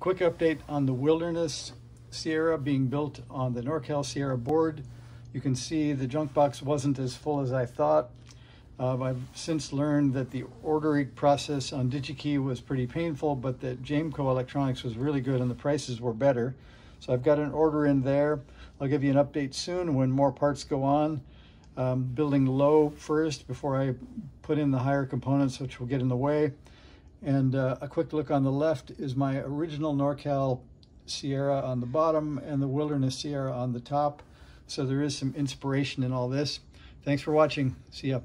quick update on the Wilderness Sierra being built on the NorCal Sierra board. You can see the junk box wasn't as full as I thought. Uh, I've since learned that the ordering process on DigiKey was pretty painful, but that Jameco Electronics was really good and the prices were better. So I've got an order in there. I'll give you an update soon when more parts go on. Um, building low first before I put in the higher components, which will get in the way. And uh, a quick look on the left is my original NorCal Sierra on the bottom and the Wilderness Sierra on the top. So there is some inspiration in all this. Thanks for watching. See ya.